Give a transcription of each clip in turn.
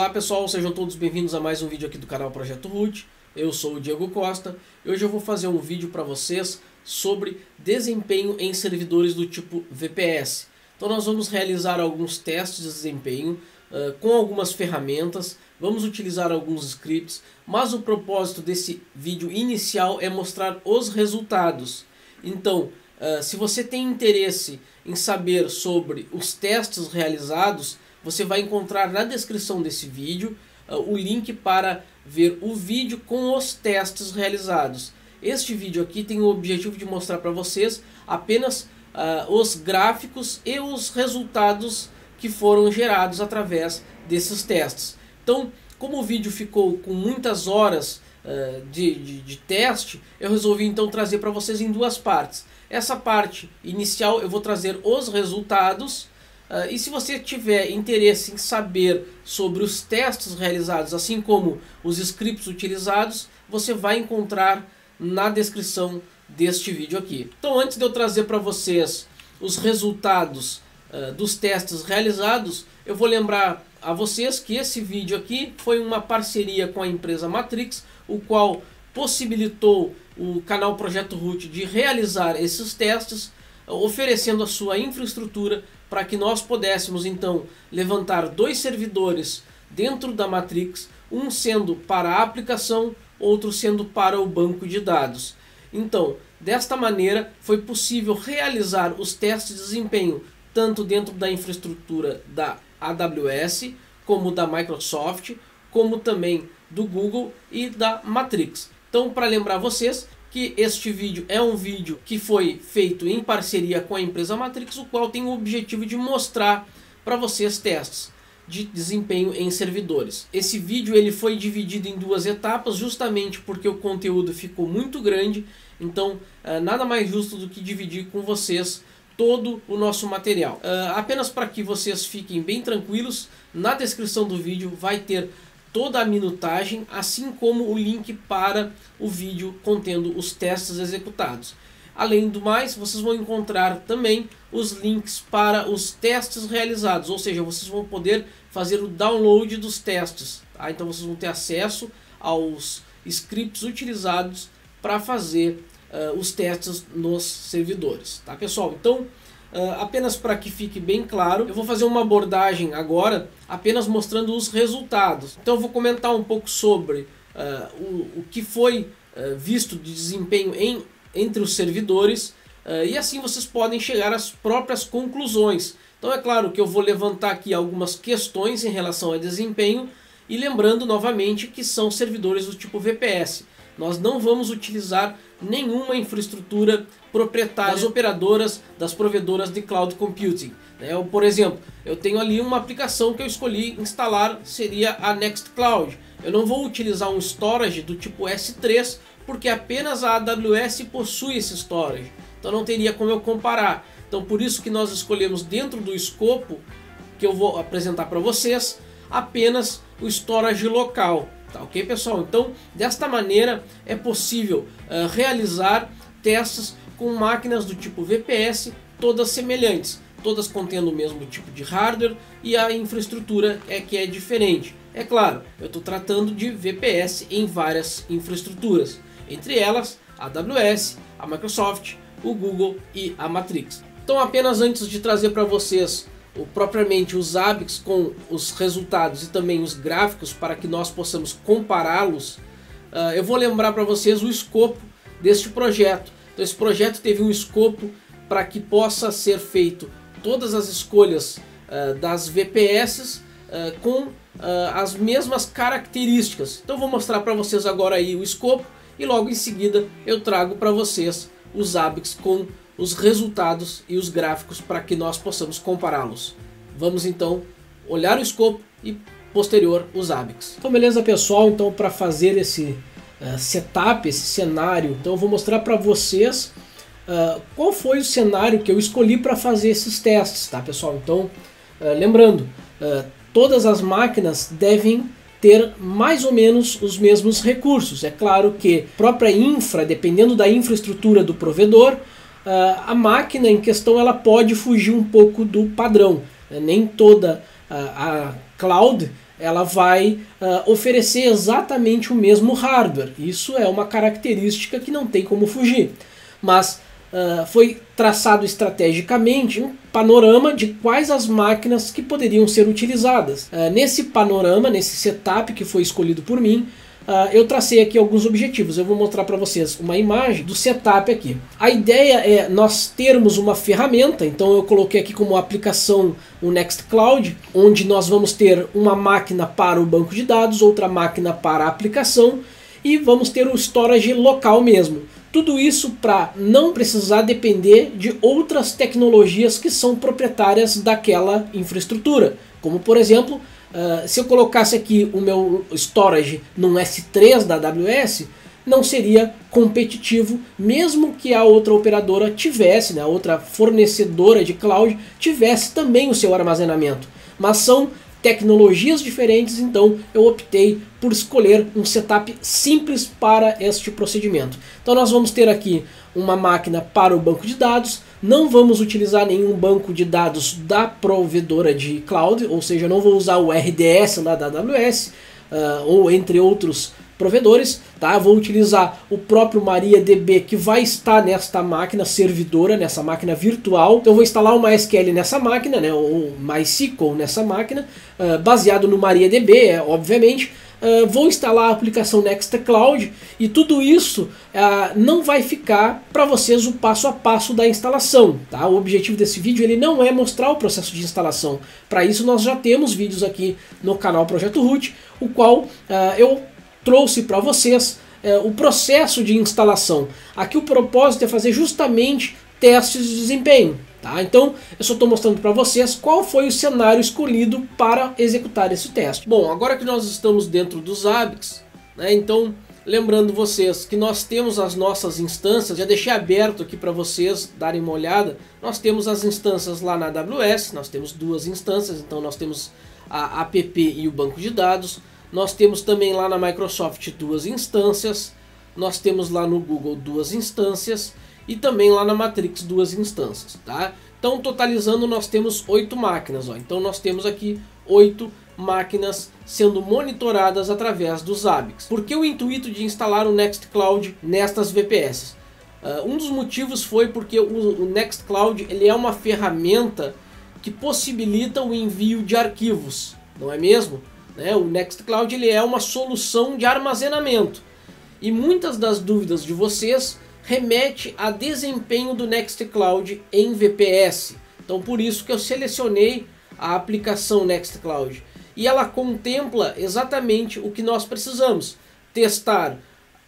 Olá pessoal, sejam todos bem-vindos a mais um vídeo aqui do canal Projeto Root. Eu sou o Diego Costa e hoje eu vou fazer um vídeo para vocês sobre desempenho em servidores do tipo VPS. Então nós vamos realizar alguns testes de desempenho uh, com algumas ferramentas, vamos utilizar alguns scripts, mas o propósito desse vídeo inicial é mostrar os resultados. Então, uh, se você tem interesse em saber sobre os testes realizados, você vai encontrar na descrição desse vídeo uh, o link para ver o vídeo com os testes realizados. Este vídeo aqui tem o objetivo de mostrar para vocês apenas uh, os gráficos e os resultados que foram gerados através desses testes. Então, como o vídeo ficou com muitas horas uh, de, de, de teste, eu resolvi então trazer para vocês em duas partes. Essa parte inicial eu vou trazer os resultados Uh, e se você tiver interesse em saber sobre os testes realizados, assim como os scripts utilizados, você vai encontrar na descrição deste vídeo aqui. Então antes de eu trazer para vocês os resultados uh, dos testes realizados, eu vou lembrar a vocês que esse vídeo aqui foi uma parceria com a empresa Matrix, o qual possibilitou o canal Projeto Root de realizar esses testes, oferecendo a sua infraestrutura para que nós pudéssemos então levantar dois servidores dentro da Matrix, um sendo para a aplicação, outro sendo para o banco de dados. Então, desta maneira, foi possível realizar os testes de desempenho tanto dentro da infraestrutura da AWS, como da Microsoft, como também do Google e da Matrix. Então, para lembrar vocês, que este vídeo é um vídeo que foi feito em parceria com a empresa Matrix, o qual tem o objetivo de mostrar para vocês testes de desempenho em servidores. Esse vídeo ele foi dividido em duas etapas, justamente porque o conteúdo ficou muito grande, então uh, nada mais justo do que dividir com vocês todo o nosso material. Uh, apenas para que vocês fiquem bem tranquilos, na descrição do vídeo vai ter toda a minutagem, assim como o link para o vídeo contendo os testes executados. Além do mais, vocês vão encontrar também os links para os testes realizados, ou seja, vocês vão poder fazer o download dos testes. Tá? Então vocês vão ter acesso aos scripts utilizados para fazer uh, os testes nos servidores. Tá, pessoal? Então, Uh, apenas para que fique bem claro, eu vou fazer uma abordagem agora apenas mostrando os resultados. Então eu vou comentar um pouco sobre uh, o, o que foi uh, visto de desempenho em, entre os servidores e assim vocês podem chegar às próprias conclusões. Então é claro que eu vou levantar aqui algumas questões em relação ao desempenho e lembrando novamente que são servidores do tipo VPS. Nós não vamos utilizar nenhuma infraestrutura proprietária das operadoras, das provedoras de cloud computing. Né? Eu, por exemplo, eu tenho ali uma aplicação que eu escolhi instalar, seria a Nextcloud. Eu não vou utilizar um storage do tipo S3, porque apenas a AWS possui esse storage. Então não teria como eu comparar. Então por isso que nós escolhemos dentro do escopo que eu vou apresentar para vocês, apenas o storage local. Tá ok, pessoal? Então, desta maneira é possível uh, realizar testes com máquinas do tipo VPS, todas semelhantes, todas contendo o mesmo tipo de hardware e a infraestrutura é que é diferente. É claro, eu estou tratando de VPS em várias infraestruturas, entre elas a AWS, a Microsoft, o Google e a Matrix. Então, apenas antes de trazer para vocês propriamente os ABICs com os resultados e também os gráficos para que nós possamos compará-los, uh, eu vou lembrar para vocês o escopo deste projeto. Então esse projeto teve um escopo para que possa ser feito todas as escolhas uh, das VPS uh, ah, com as mesmas características. Então vou mostrar para vocês agora aí o escopo e logo em seguida eu trago para vocês os ABICs com os resultados e os gráficos para que nós possamos compará-los. Vamos então olhar o escopo e posterior os ABICs. Então beleza pessoal, então para fazer esse uh, setup, esse cenário, então eu vou mostrar para vocês uh, qual foi o cenário que eu escolhi para fazer esses testes, tá pessoal? Então uh, lembrando, todas as máquinas devem ter mais ou menos os mesmos recursos. É claro que própria infra, dependendo da infraestrutura do provedor, a máquina em questão ela pode fugir um pouco do padrão. Né? Nem toda a, a Cloud ela vai uh, oferecer exatamente o mesmo hardware. Isso é uma característica que não tem como fugir. Mas uh, foi traçado estrategicamente um panorama de quais as máquinas que poderiam ser utilizadas. Uh, nesse panorama, nesse setup que foi escolhido por mim, Uh, eu tracei aqui alguns objetivos. Eu vou mostrar para vocês uma imagem do setup aqui. A ideia é nós termos uma ferramenta, então eu coloquei aqui como aplicação o Nextcloud, onde nós vamos ter uma máquina para o banco de dados, outra máquina para a aplicação e vamos ter o storage local mesmo. Tudo isso para não precisar depender de outras tecnologias que são proprietárias daquela infraestrutura, como por exemplo Uh, se eu colocasse aqui o meu storage num S3 da AWS, não seria competitivo, mesmo que a outra operadora tivesse, né, a outra fornecedora de cloud tivesse também o seu armazenamento. Mas são tecnologias diferentes, então eu optei por escolher um setup simples para este procedimento. Então nós vamos ter aqui uma máquina para o banco de dados, não vamos utilizar nenhum banco de dados da provedora de cloud, ou seja, não vou usar o RDS lá da AWS, uh, ah, ou entre outros provedores, tá? Vou utilizar o próprio MariaDB que vai estar nesta máquina servidora, nessa máquina virtual. Então vou instalar uma SQL nessa máquina, né? Ou MySQL nessa máquina, uh, baseado no MariaDB, é, obviamente. Uh, vou instalar a aplicação Nextcloud e tudo isso uh, não vai ficar para vocês o passo a passo da instalação. Tá? O objetivo desse vídeo ele não é mostrar o processo de instalação. Para isso nós já temos vídeos aqui no canal Projeto Root, o qual uh, eu trouxe para vocês é, o processo de instalação. Aqui o propósito é fazer justamente testes de desempenho. Tá? Então eu só estou mostrando para vocês qual foi o cenário escolhido para executar esse teste. Bom, agora que nós estamos dentro dos Zabbix, né, então lembrando vocês que nós temos as nossas instâncias, já deixei aberto aqui para vocês darem uma olhada, nós temos as instâncias lá na AWS, nós temos duas instâncias, então nós temos a app e o banco de dados, nós temos também lá na Microsoft duas instâncias, nós temos lá no Google duas instâncias e também lá na Matrix duas instâncias, tá? Então, totalizando, nós temos oito máquinas. Ó. Então, nós temos aqui oito máquinas sendo monitoradas através dos Zabbix. Por que o intuito de instalar o Nextcloud nestas VPS? Uh, um dos motivos foi porque o, o Nextcloud ele é uma ferramenta que possibilita o envio de arquivos, não é mesmo? Né? O Nextcloud ele é uma solução de armazenamento. E muitas das dúvidas de vocês remete a desempenho do Nextcloud em VPS. Então por isso que eu selecionei a aplicação Nextcloud. E ela contempla exatamente o que nós precisamos. Testar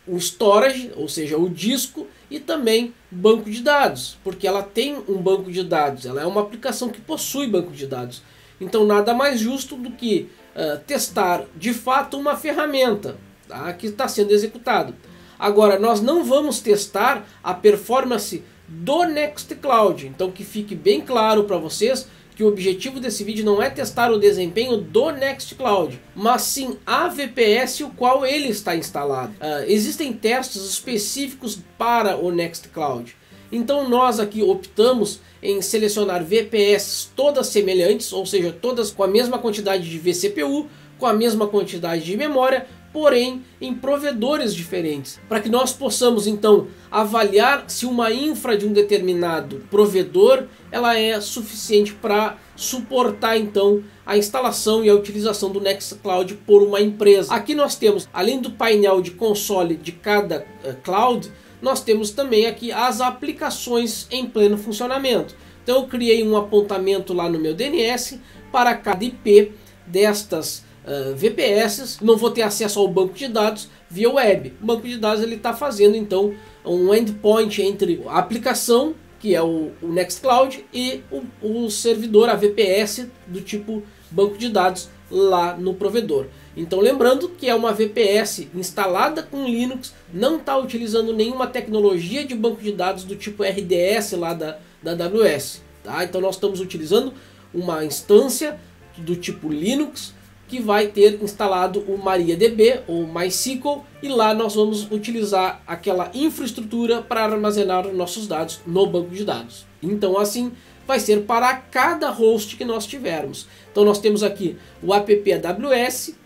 o storage, ou seja, o disco, e também banco de dados, porque ela tem um banco de dados, ela é uma aplicação que possui banco de dados. Então nada mais justo do que uh, testar de fato uma ferramenta tá, que está sendo executada. Agora, nós não vamos testar a performance do Nextcloud. Então que fique bem claro para vocês que o objetivo desse vídeo não é testar o desempenho do Nextcloud, mas sim a VPS o qual ele está instalado. Uh, existem testes específicos para o Nextcloud. Então nós aqui optamos em selecionar VPS todas semelhantes, ou seja, todas com a mesma quantidade de vCPU, com a mesma quantidade de memória, porém em provedores diferentes, para que nós possamos então avaliar se uma infra de um determinado provedor ela é suficiente para suportar então a instalação e a utilização do Nextcloud por uma empresa. Aqui nós temos, além do painel de console de cada uh, cloud, nós temos também aqui as aplicações em pleno funcionamento. Então eu criei um apontamento lá no meu DNS para cada IP destas uh, VPS. Não vou ter acesso ao banco de dados via web. O banco de dados ele está fazendo então um endpoint entre a aplicação que é o, o Nextcloud e o, o servidor, a VPS do tipo banco de dados lá no provedor. Então lembrando que é uma VPS instalada com Linux, não está utilizando nenhuma tecnologia de banco de dados do tipo RDS lá da, da AWS. Tá? Então nós estamos utilizando uma instância do tipo Linux que vai ter instalado o MariaDB ou MySQL e lá nós vamos utilizar aquela infraestrutura para armazenar nossos dados no banco de dados. Então assim vai ser para cada host que nós tivermos. Então nós temos aqui o app AWS,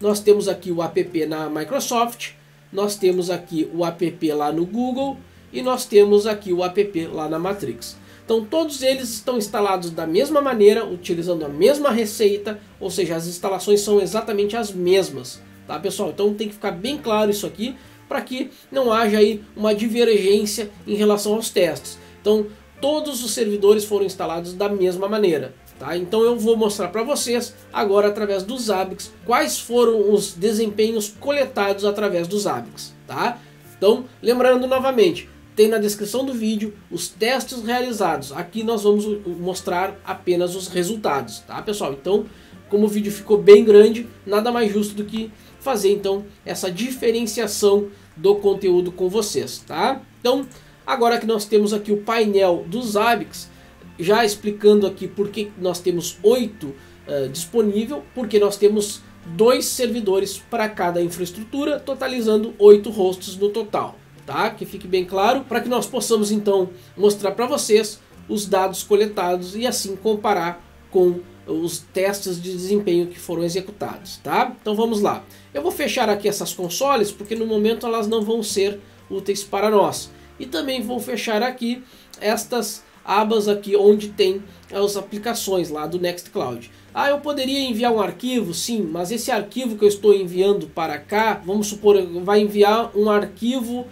nós temos aqui o app na Microsoft, nós temos aqui o app lá no Google e nós temos aqui o app lá na Matrix. Então todos eles estão instalados da mesma maneira, utilizando a mesma receita, ou seja, as instalações são exatamente as mesmas, tá pessoal? Então tem que ficar bem claro isso aqui, para que não haja aí uma divergência em relação aos testes. Então todos os servidores foram instalados da mesma maneira. Tá? Então eu vou mostrar para vocês agora através dos ABICs quais foram os desempenhos coletados através dos ABICs. Tá? Então lembrando novamente, tem na descrição do vídeo os testes realizados. Aqui nós vamos mostrar apenas os resultados, tá pessoal? Então, como o vídeo ficou bem grande, nada mais justo do que fazer então essa diferenciação do conteúdo com vocês, tá? Então, agora que nós temos aqui o painel dos ABICs, já explicando aqui por que nós temos oito uh, disponível, porque nós temos dois servidores para cada infraestrutura, totalizando oito hosts no total tá? Que fique bem claro, para que nós possamos então mostrar para vocês os dados coletados e assim comparar com os testes de desempenho que foram executados, tá? Então vamos lá. Eu vou fechar aqui essas consoles porque no momento elas não vão ser úteis para nós. E também vou fechar aqui estas abas aqui onde tem as aplicações lá do Nextcloud. Ah, eu poderia enviar um arquivo? Sim, mas esse arquivo que eu estou enviando para cá, vamos supor, vai enviar um arquivo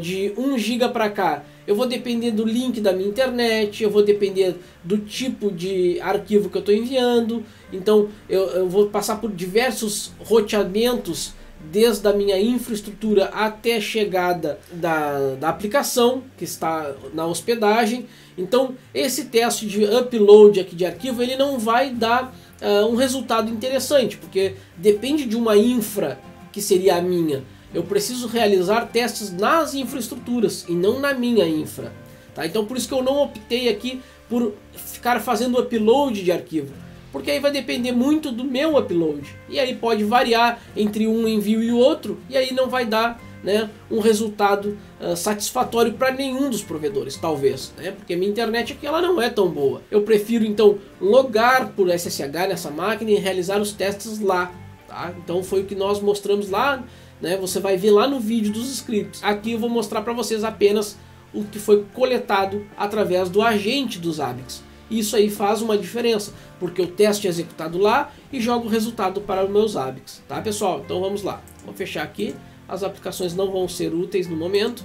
de 1 GB para cá. Eu vou depender do link da minha internet, eu vou depender do tipo de arquivo que eu estou enviando. Então eu, eu vou passar por diversos roteamentos desde a minha infraestrutura até a chegada da, da aplicação que está na hospedagem. Então esse teste de upload aqui de arquivo ele não vai dar uh, um resultado interessante, porque depende de uma infra que seria a minha. Eu preciso realizar testes nas infraestruturas e não na minha infra. Tá? Então por isso que eu não optei aqui por ficar fazendo upload de arquivo porque aí vai depender muito do meu upload. E aí pode variar entre um envio e outro, e aí não vai dar né, um resultado uh, satisfatório para nenhum dos provedores, talvez, né, porque minha internet aqui ela não é tão boa. Eu prefiro então logar por SSH nessa máquina e realizar os testes lá. Tá? Então foi o que nós mostramos lá, né, você vai ver lá no vídeo dos scripts. Aqui eu vou mostrar para vocês apenas o que foi coletado através do agente dos ABICs. Isso aí faz uma diferença, porque o teste é executado lá e joga o resultado para os meus ABICs, tá pessoal? Então vamos lá, vou fechar aqui, as aplicações não vão ser úteis no momento,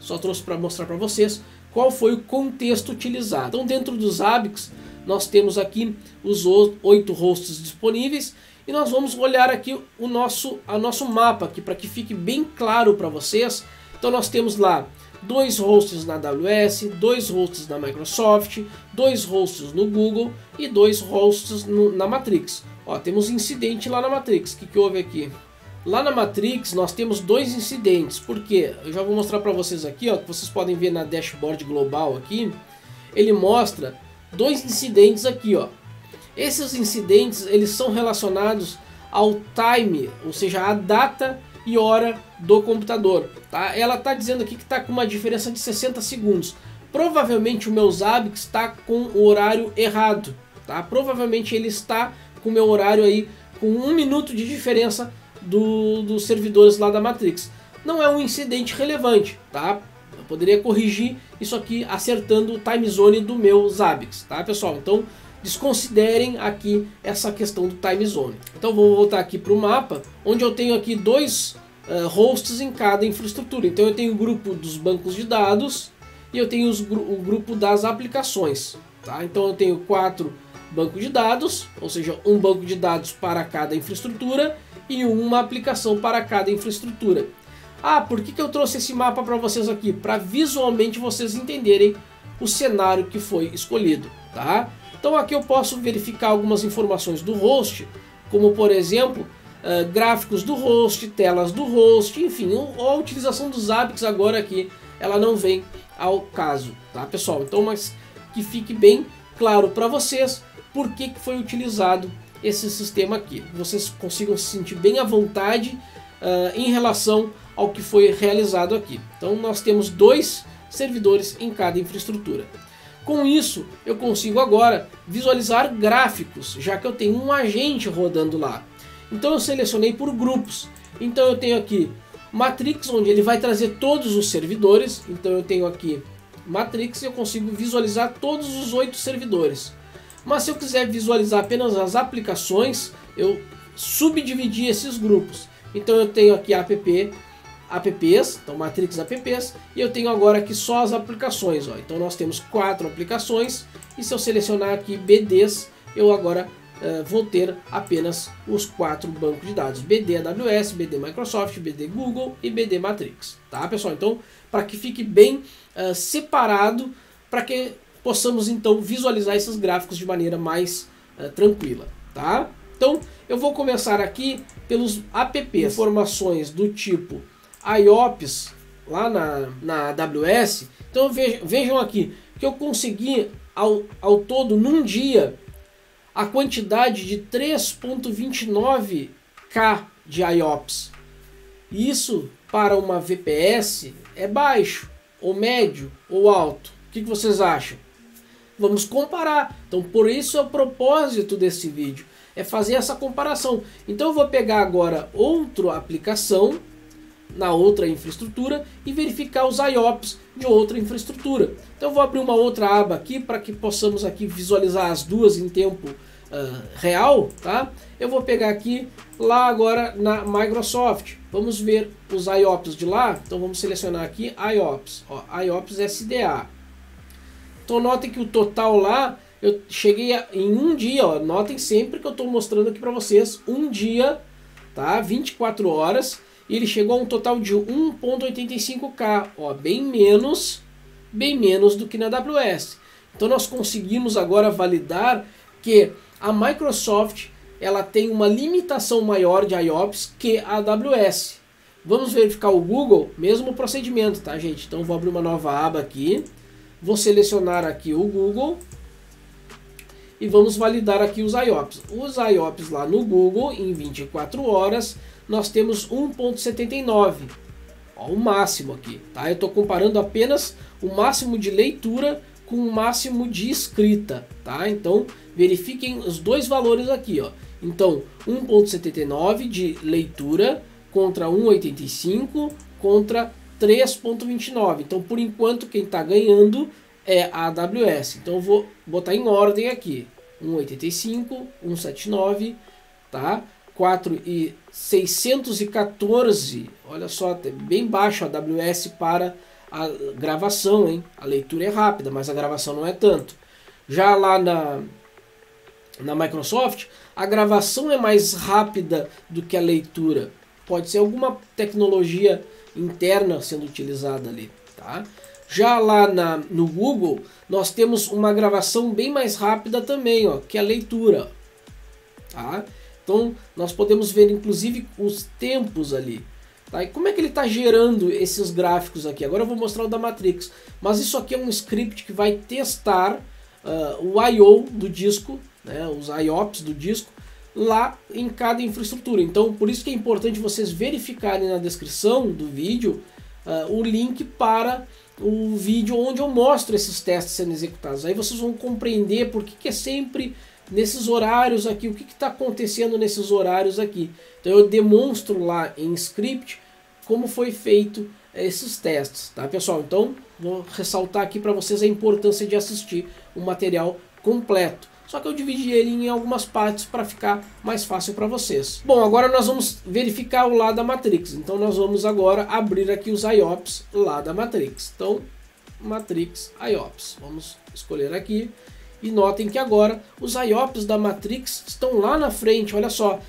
só trouxe para mostrar para vocês qual foi o contexto utilizado. Então dentro dos ABICs nós temos aqui os oito hosts disponíveis e nós vamos olhar aqui o nosso, a nosso mapa aqui para que fique bem claro para vocês. Então nós temos lá dois hosts na AWS, dois hosts na Microsoft, dois hosts no Google e dois hosts no, na Matrix. Ó, temos incidente lá na Matrix. O que, que houve aqui? Lá na Matrix nós temos dois incidentes, porque eu já vou mostrar para vocês aqui, ó, que vocês podem ver na dashboard global aqui, ele mostra dois incidentes aqui, ó. Esses incidentes eles são relacionados ao time, ou seja, a data e hora do computador. Tá? Ela está dizendo aqui que está com uma diferença de 60 segundos. Provavelmente o meu Zabbix está com o horário errado. Tá? Provavelmente ele está com o meu horário aí com um minuto de diferença do, dos servidores lá da Matrix. Não é um incidente relevante, tá? Eu poderia corrigir isso aqui acertando o time zone do meu Zabbix, tá pessoal? Então desconsiderem aqui essa questão do time zone. Então vou voltar aqui para o mapa, onde eu tenho aqui dois uh, hosts em cada infraestrutura. Então eu tenho o grupo dos bancos de dados e eu tenho os, o grupo das aplicações. Tá? Então eu tenho quatro bancos de dados, ou seja, um banco de dados para cada infraestrutura e uma aplicação para cada infraestrutura. Ah, por que, que eu trouxe esse mapa para vocês aqui? Para visualmente vocês entenderem o cenário que foi escolhido. Tá? Então aqui eu posso verificar algumas informações do host, como por exemplo, uh, gráficos do host, telas do host, enfim, a utilização dos ABICs agora aqui, ela não vem ao caso, tá pessoal? Então, mas que fique bem claro para vocês por que, que foi utilizado esse sistema aqui. Vocês consigam se sentir bem à vontade uh, em relação ao que foi realizado aqui. Então nós temos dois servidores em cada infraestrutura. Com isso, eu consigo agora visualizar gráficos, já que eu tenho um agente rodando lá. Então eu selecionei por grupos. Então eu tenho aqui Matrix, onde ele vai trazer todos os servidores. Então eu tenho aqui Matrix e eu consigo visualizar todos os oito servidores. Mas se eu quiser visualizar apenas as aplicações, eu subdividi esses grupos. Então eu tenho aqui app apps, então Matrix apps, e eu tenho agora aqui só as aplicações. Ó. Então nós temos quatro aplicações, e se eu selecionar aqui BDs, eu agora uh, vou ter apenas os quatro bancos de dados: BD AWS, BD Microsoft, BD Google e BD Matrix. Tá, pessoal? Então, para que fique bem uh, separado, para que possamos então visualizar esses gráficos de maneira mais uh, tranquila. Tá? Então, eu vou começar aqui pelos apps, informações do tipo IOPS lá na, na AWS. Então vejam aqui que eu consegui ao, ao todo num dia a quantidade de 3.29k de IOPS. Isso para uma VPS é baixo, ou médio, ou alto. O que, que vocês acham? Vamos comparar. Então por isso é o propósito desse vídeo, é fazer essa comparação. Então eu vou pegar agora outra aplicação na outra infraestrutura e verificar os IOPS de outra infraestrutura. Então vou abrir uma outra aba aqui para que possamos aqui visualizar as duas em tempo uh, real, tá? Eu vou pegar aqui lá agora na Microsoft. Vamos ver os IOPS de lá. Então vamos selecionar aqui IOPS, ó, IOPS SDA. Então notem que o total lá eu cheguei a, em um dia, ó, notem sempre que eu estou mostrando aqui para vocês um dia, tá? 24 horas e ele chegou a um total de 1.85k, ó, bem menos, bem menos do que na AWS. Então nós conseguimos agora validar que a Microsoft ela tem uma limitação maior de IOPS que a AWS. Vamos verificar o Google, mesmo procedimento, tá, gente? Então vou abrir uma nova aba aqui, vou selecionar aqui o Google e vamos validar aqui os IOPS. Os IOPS lá no Google em 24 horas nós temos 1.79, o máximo aqui, tá? Eu estou comparando apenas o máximo de leitura com o máximo de escrita, tá? Então verifiquem os dois valores aqui, ó. Então 1.79 de leitura contra 1.85 contra 3.29. Então por enquanto quem está ganhando é a AWS. Então eu vou botar em ordem aqui. 1.85, 1.79, tá? 4 e 614, olha só, bem baixo a AWS para a gravação, hein? A leitura é rápida, mas a gravação não é tanto. Já lá na, na Microsoft, a gravação é mais rápida do que a leitura. Pode ser alguma tecnologia interna sendo utilizada ali, tá? Já lá na, no Google, nós temos uma gravação bem mais rápida também, ó, que a leitura, tá? Então nós podemos ver inclusive os tempos ali. Tá? E como é que ele está gerando esses gráficos aqui? Agora eu vou mostrar o da Matrix. Mas isso aqui é um script que vai testar uh, o I.O. do disco, né, os IOPS do disco, lá em cada infraestrutura. Então por isso que é importante vocês verificarem na descrição do vídeo uh, o link para o vídeo onde eu mostro esses testes sendo executados. Aí vocês vão compreender por que, que é sempre nesses horários aqui, o que está acontecendo nesses horários aqui. Então eu demonstro lá em script como foi feito esses testes, tá pessoal? Então vou ressaltar aqui para vocês a importância de assistir o material completo. Só que eu dividi ele em algumas partes para ficar mais fácil para vocês. Bom, agora nós vamos verificar o lado da Matrix. Então nós vamos agora abrir aqui os IOPS lá da Matrix. Então, Matrix IOPS. Vamos escolher aqui. E notem que agora os IOPS da Matrix estão lá na frente, olha só.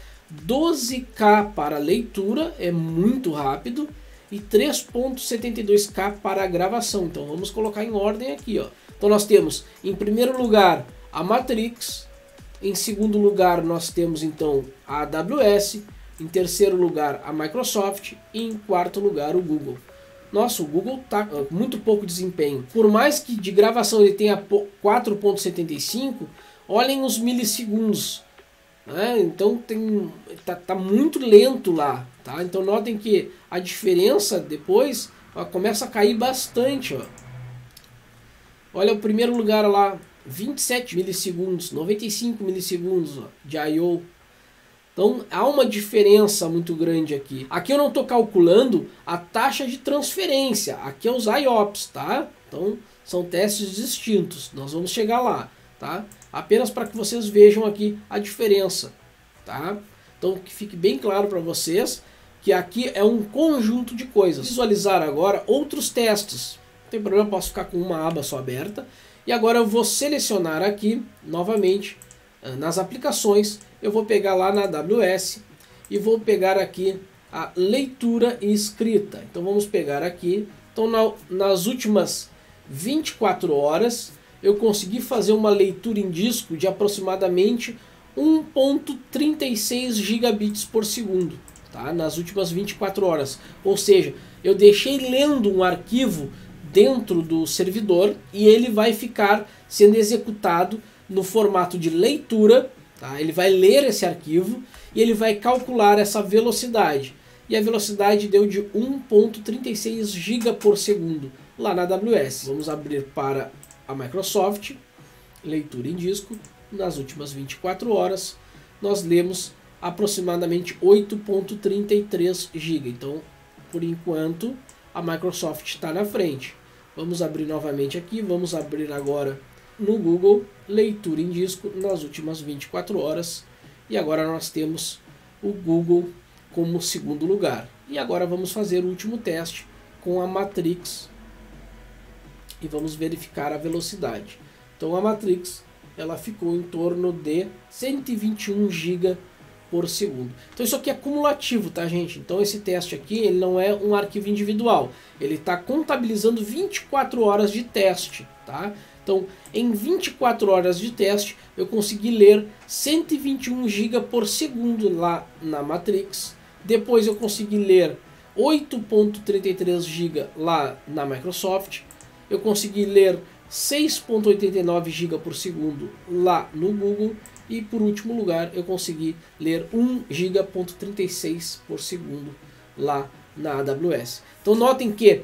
12K para leitura, é muito rápido, e 3.72K para gravação. Então vamos colocar em ordem aqui. Ó. Então nós temos em primeiro lugar a Matrix, em segundo lugar nós temos então a AWS, em terceiro lugar a Microsoft e em quarto lugar o Google. Nossa, o Google tá muito pouco desempenho. Por mais que de gravação ele tenha 4.75, olhem os milissegundos. Né? Então tem, tá, tá, muito lento lá. Tá? Então notem que a diferença depois ó, começa a cair bastante. Ó. Olha o primeiro lugar lá, 27 milissegundos, 95 milissegundos de I.O. Então há uma diferença muito grande aqui. Aqui eu não estou calculando a taxa de transferência, aqui é os IOPS, tá? Então são testes distintos, nós vamos chegar lá, tá? Apenas para que vocês vejam aqui a diferença, tá? Então que fique bem claro para vocês que aqui é um conjunto de coisas. Visualizar agora outros testes. Não tem problema, posso ficar com uma aba só aberta. E agora eu vou selecionar aqui novamente ah, nas aplicações eu vou pegar lá na AWS e vou pegar aqui a leitura e escrita. Então vamos pegar aqui. Então na, nas últimas 24 horas eu consegui fazer uma leitura em disco de aproximadamente 1.36 gigabits por segundo, tá? Nas últimas 24 horas. Ou seja, eu deixei lendo um arquivo dentro do servidor e ele vai ficar sendo executado no formato de leitura Tá? Ele vai ler esse arquivo e ele vai calcular essa velocidade. E a velocidade deu de 1.36 GB por segundo lá na AWS. Vamos abrir para a Microsoft, leitura em disco. Nas últimas 24 horas, nós lemos aproximadamente 8.33 GB. Então, por enquanto, a Microsoft está na frente. Vamos abrir novamente aqui, vamos abrir agora no Google leitura em disco nas últimas 24 horas. E agora nós temos o Google como segundo lugar. E agora vamos fazer o último teste com a Matrix e vamos verificar a velocidade. Então a Matrix ela ficou em torno de 121 GB por segundo. Então isso aqui é cumulativo, tá gente? Então esse teste aqui ele não é um arquivo individual, ele está contabilizando 24 horas de teste, tá? Então, em 24 horas de teste, eu consegui ler 121 GB por segundo lá na Matrix. Depois eu consegui ler 8.33 GB lá na Microsoft. Eu consegui ler 6.89 GB por segundo lá no Google. E por último lugar, eu consegui ler 1 GB.36 por segundo lá na AWS. Então notem que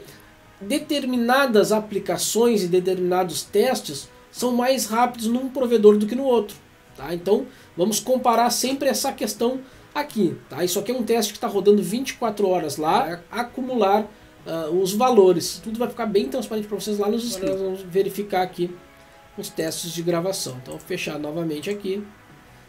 determinadas aplicações e determinados testes são mais rápidos num provedor do que no outro. Tá? Então vamos comparar sempre essa questão aqui. Tá? Isso aqui é um teste que está rodando 24 horas lá, acumular uh, os valores. Tudo vai ficar bem transparente para vocês lá nos slides. Vamos verificar aqui os testes de gravação. Então fechar novamente aqui.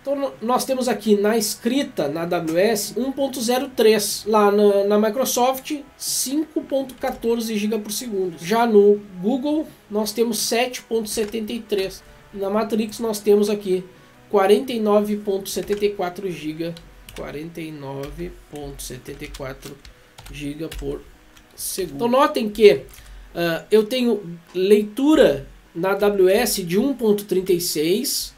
Então nós temos aqui na escrita na AWS 1.03, lá na, na Microsoft 5.14 GB por segundo. Já no Google nós temos 7.73. Na Matrix nós temos aqui 49.74 GB, 49.74 GB por segundo. Então notem que uh, eu tenho leitura na AWS de 1.36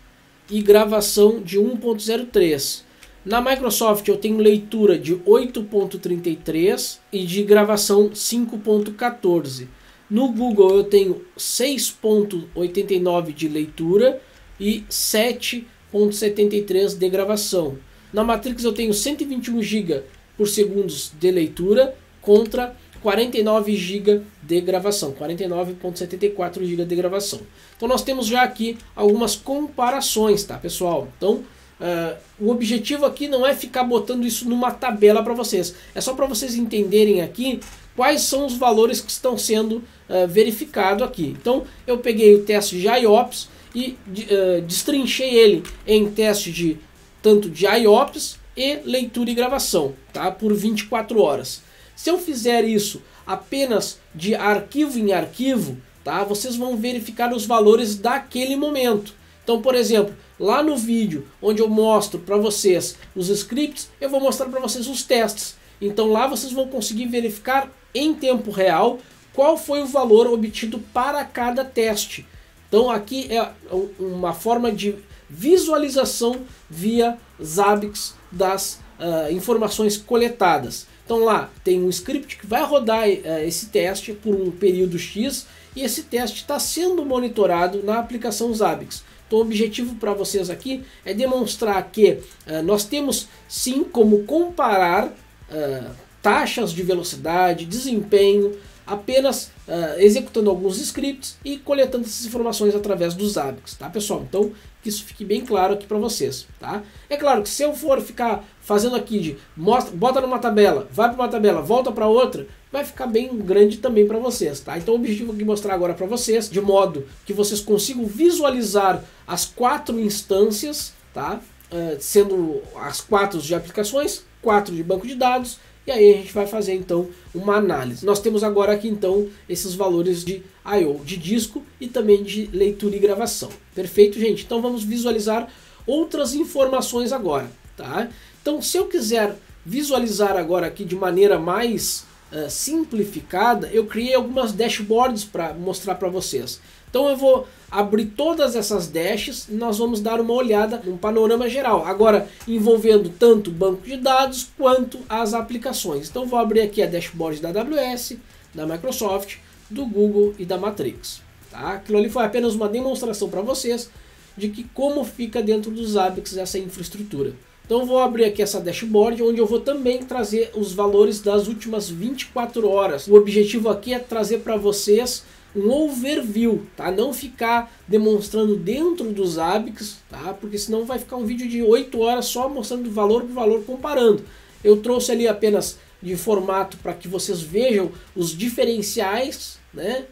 e gravação de 1.03. Na Microsoft eu tenho leitura de 8.33 e de gravação 5.14. No Google eu tenho 6.89 de leitura e 7.73 de gravação. Na Matrix eu tenho 121 GB por segundos de leitura contra 49 GB de gravação, 49.74 GB de gravação. Então nós temos já aqui algumas comparações, tá pessoal? Então uh, o objetivo aqui não é ficar botando isso numa tabela para vocês, é só para vocês entenderem aqui quais são os valores que estão sendo uh, verificados aqui. Então eu peguei o teste de IOPS e uh, destrinchei ele em teste de tanto de IOPS e leitura e gravação, tá? Por 24 horas. Se eu fizer isso apenas de arquivo em arquivo, tá? Vocês vão verificar os valores daquele momento. Então, por exemplo, lá no vídeo onde eu mostro para vocês os scripts, eu vou mostrar para vocês os testes. Então lá vocês vão conseguir verificar em tempo real qual foi o valor obtido para cada teste. Então aqui é uma forma de visualização via Zabbix das uh, informações coletadas. Então lá tem um script que vai rodar uh, esse teste por um período X e esse teste está sendo monitorado na aplicação Zabbix. Então o objetivo para vocês aqui é demonstrar que uh, nós temos sim como comparar uh, taxas de velocidade, desempenho apenas uh, executando alguns scripts e coletando essas informações através dos ABICs, tá pessoal? Então que isso fique bem claro aqui para vocês, tá? É claro que se eu for ficar fazendo aqui de mostra, bota numa tabela, vai para uma tabela, volta para outra, vai ficar bem grande também para vocês, tá? Então o objetivo aqui é mostrar agora para vocês, de modo que vocês consigam visualizar as quatro instâncias, tá? Uh, sendo as quatro de aplicações, quatro de banco de dados e aí a gente vai fazer então uma análise. Nós temos agora aqui então esses valores de I/O, de disco e também de leitura e gravação. Perfeito, gente? Então vamos visualizar outras informações agora, tá? Então se eu quiser visualizar agora aqui de maneira mais uh, simplificada, eu criei algumas dashboards para mostrar para vocês. Então eu vou abrir todas essas dashes e nós vamos dar uma olhada no panorama geral. Agora envolvendo tanto o banco de dados quanto as aplicações. Então vou abrir aqui a dashboard da AWS, da Microsoft, do Google e da Matrix. Tá? Aquilo ali foi apenas uma demonstração para vocês de que como fica dentro dos ABICs essa infraestrutura. Então vou abrir aqui essa dashboard, onde eu vou também trazer os valores das últimas 24 horas. O objetivo aqui é trazer para vocês um overview, tá? Não ficar demonstrando dentro dos ABICs, tá? Porque senão vai ficar um vídeo de 8 horas só mostrando valor por valor comparando. Eu trouxe ali apenas de formato para que vocês vejam os diferenciais né,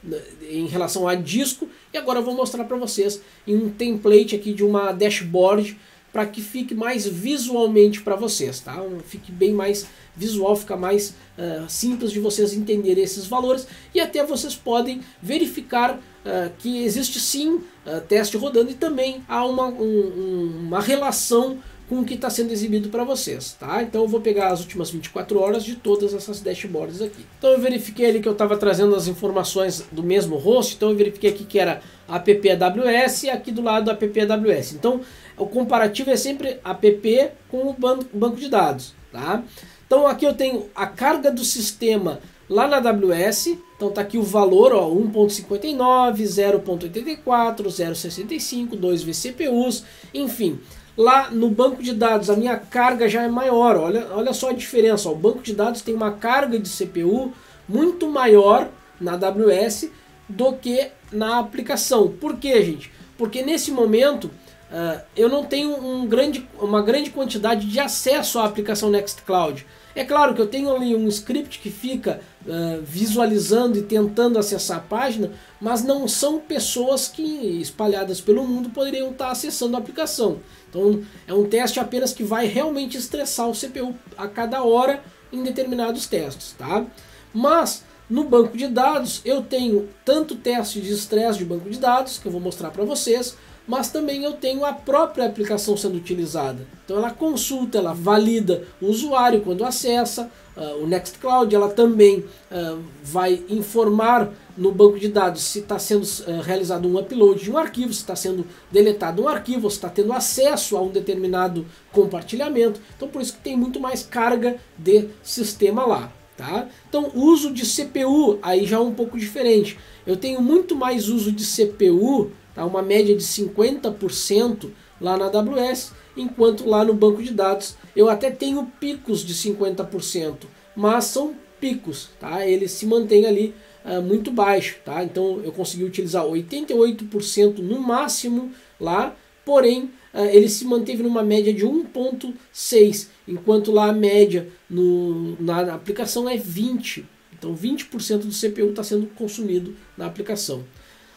em relação a disco e agora eu vou mostrar para vocês em um template aqui de uma dashboard para que fique mais visualmente para vocês, tá? Fique bem mais visual, fica mais uh, simples de vocês entenderem esses valores e até vocês podem verificar uh, que existe sim uh, teste rodando e também há uma, um, uma relação com o que está sendo exibido para vocês, tá? Então eu vou pegar as últimas 24 horas de todas essas dashboards aqui. Então eu verifiquei ali que eu estava trazendo as informações do mesmo host, então eu verifiquei aqui que era app AWS e aqui do lado app AWS. Então o comparativo é sempre app com o banco de dados, tá? Então aqui eu tenho a carga do sistema lá na AWS, então tá aqui o valor, ó, 1.59, 0.84, 0.65, 2 vCPUs, enfim. Lá no banco de dados a minha carga já é maior, olha, olha só a diferença, o banco de dados tem uma carga de CPU muito maior na AWS do que na aplicação. Por quê, gente? Porque nesse momento uh, eu não tenho um grande, uma grande quantidade de acesso à aplicação Nextcloud. É claro que eu tenho ali um script que fica uh, visualizando e tentando acessar a página, mas não são pessoas que espalhadas pelo mundo poderiam estar acessando a aplicação. Então é um teste apenas que vai realmente estressar o CPU a cada hora em determinados testes, tá? Mas no banco de dados eu tenho tanto teste de estresse de banco de dados que eu vou mostrar para vocês, mas também eu tenho a própria aplicação sendo utilizada. Então ela consulta, ela valida o usuário quando acessa, uh, o Nextcloud ela também uh, vai informar no banco de dados se está sendo uh, realizado um upload de um arquivo, se está sendo deletado um arquivo, se está tendo acesso a um determinado compartilhamento. Então por isso que tem muito mais carga de sistema lá. Tá? Então uso de CPU aí já é um pouco diferente. Eu tenho muito mais uso de CPU tá? uma média de 50% lá na AWS, enquanto lá no banco de dados eu até tenho picos de 50%, mas são picos, tá? ele se mantém ali uh, muito baixo, tá? então eu consegui utilizar 88% no máximo lá, porém uh, ele se manteve numa média de 1.6, enquanto lá a média no, na aplicação é 20%. Então 20% do CPU está sendo consumido na aplicação.